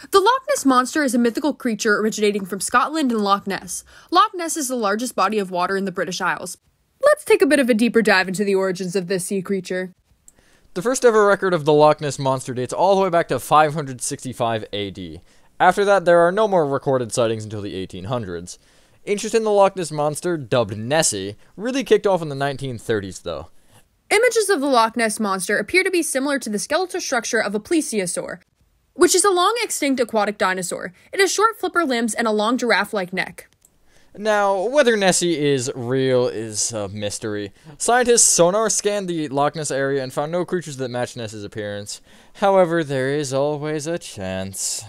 The Loch Ness Monster is a mythical creature originating from Scotland and Loch Ness. Loch Ness is the largest body of water in the British Isles. Let's take a bit of a deeper dive into the origins of this sea creature. The first ever record of the Loch Ness Monster dates all the way back to 565 AD. After that, there are no more recorded sightings until the 1800s. Interest in the Loch Ness Monster, dubbed Nessie, really kicked off in the 1930s, though. Images of the Loch Ness Monster appear to be similar to the skeletal structure of a plesiosaur, which is a long extinct aquatic dinosaur. It has short flipper limbs and a long giraffe like neck. Now, whether Nessie is real is a mystery. Scientists sonar scanned the Loch Ness area and found no creatures that match Nessie's appearance. However, there is always a chance.